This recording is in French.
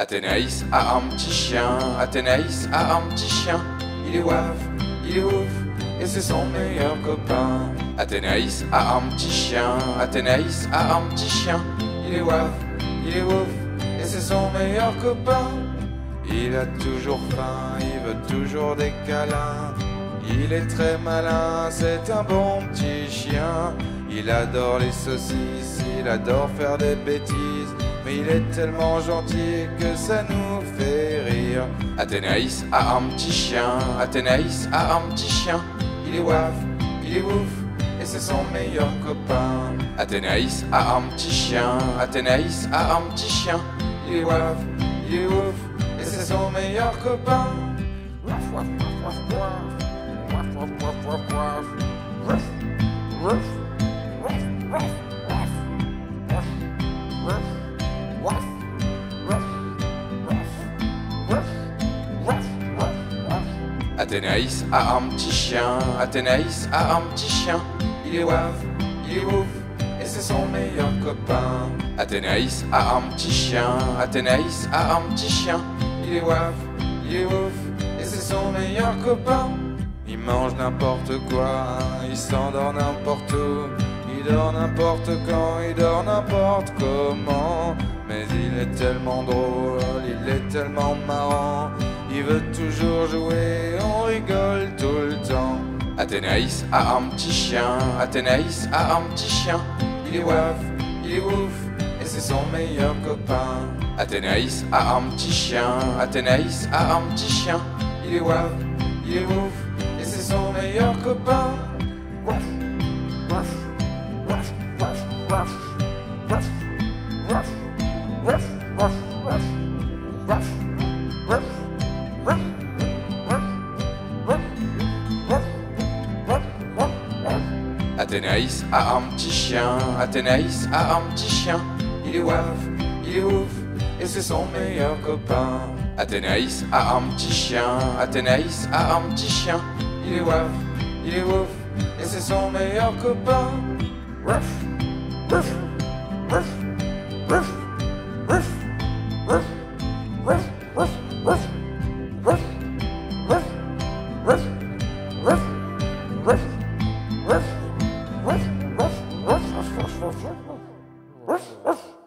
Athénaïs a un petit chien, Athénaïs a un petit chien. Il est waf, il est ouf, et c'est son meilleur copain. Athénaïs a un petit chien, Athénaïs a un petit chien. Il est waf, il est ouf, et c'est son meilleur copain. Il a toujours faim, il veut toujours des câlins. Il est très malin, c'est un bon petit chien. Il adore les saucisses, il adore faire des bêtises. Mais il est tellement gentil que ça nous fait rire. Athénaïs a un petit chien, Athénaïs a un petit chien. Il est waf, il est ouf, et c'est son meilleur copain. Athénaïs a un petit chien, Athénaïs a un petit chien. Il est waf, il est ouf, et c'est son meilleur copain. Athénaïs a un petit chien, Athénaïs a un petit chien. Il est waf, il est ouf, et c'est son meilleur copain. Athénaïs a un petit chien, Athénaïs a un petit chien. Il est waf, il est ouf, et c'est son meilleur copain. Il mange n'importe quoi, il s'endort n'importe où. Il dort n'importe quand, il dort n'importe comment. Mais il est tellement drôle, il est tellement marrant. Il veut toujours jouer, Athénaïs a un petit chien, Athénaïs a un petit chien. Il est waf, il est ouf, et c'est son meilleur copain. Athénaïs a un petit chien, Athénaïs a un petit chien. Il est waf, il est ouf, et c'est son meilleur copain. Waf, waf, waf, waf, waf, waf, waf, waf. Athénaïs a un petit chien, Athénaïs a un petit chien. Il est waf, il est ouf, et c'est son meilleur copain. Athénaïs a un petit chien, Athénaïs a un petit chien. Il est waf, il est ouf, et c'est son meilleur copain. Waf, waf, waf, waf. woof, woof.